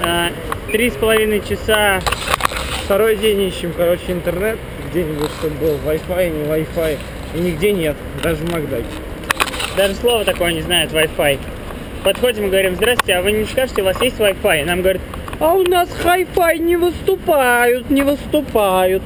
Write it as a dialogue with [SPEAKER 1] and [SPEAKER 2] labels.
[SPEAKER 1] Э, три с половиной часа.
[SPEAKER 2] Второй день ищем, короче, интернет где-нибудь, чтобы был Wi-Fi, не Wi-Fi. И нигде нет, даже в Макдаке.
[SPEAKER 1] Даже слова такого не знают, Wi-Fi. Подходим и говорим, здравствуйте, а вы не скажете, у вас есть Wi-Fi? Нам говорят, а у нас Hi-Fi не выступают, не выступают.